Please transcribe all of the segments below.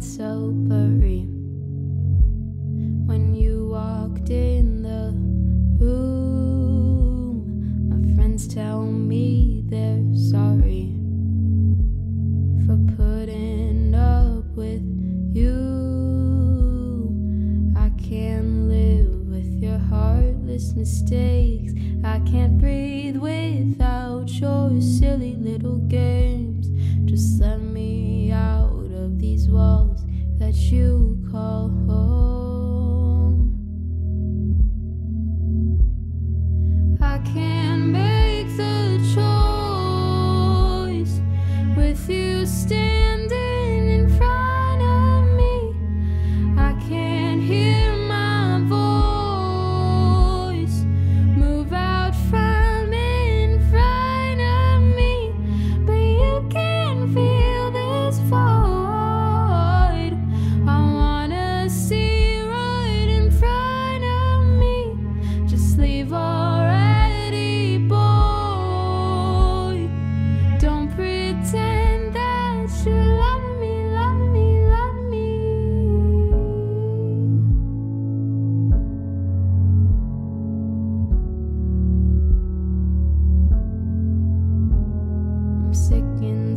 quite sobery when you walked in the room. My friends tell me they're sorry for putting up with you. I can't live with your heartless mistakes. I can't breathe without your silly little games. Just let me out of these walls that you call home.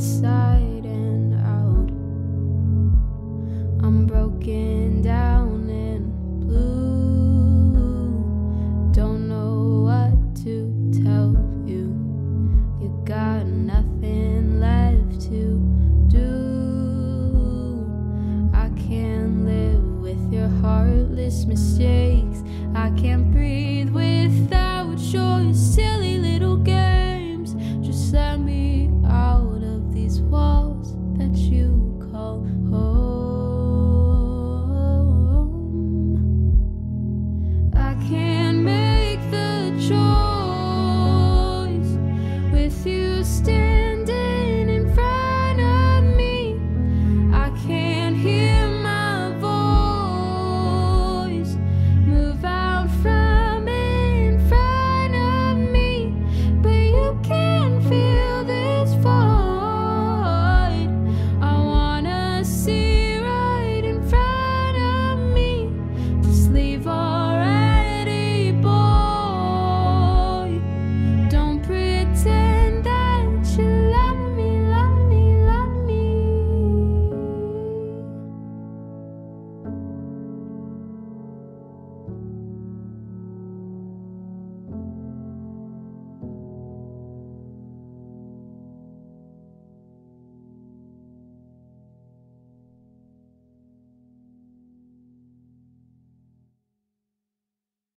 inside and out. I'm broken down and blue. Don't know what to tell you. You got nothing left to do. I can't live with your heartless mistakes. I can't breathe with. stay.